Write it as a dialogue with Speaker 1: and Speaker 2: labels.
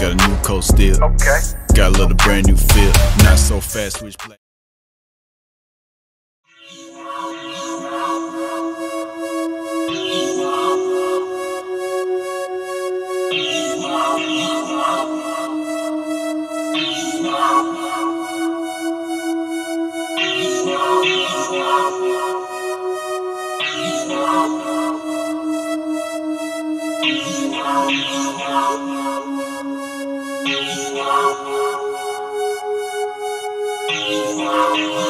Speaker 1: Got a new coat still.
Speaker 2: Okay.
Speaker 1: Got a little brand new feel. Not so fast, switch black.
Speaker 3: Thank you. Thank you.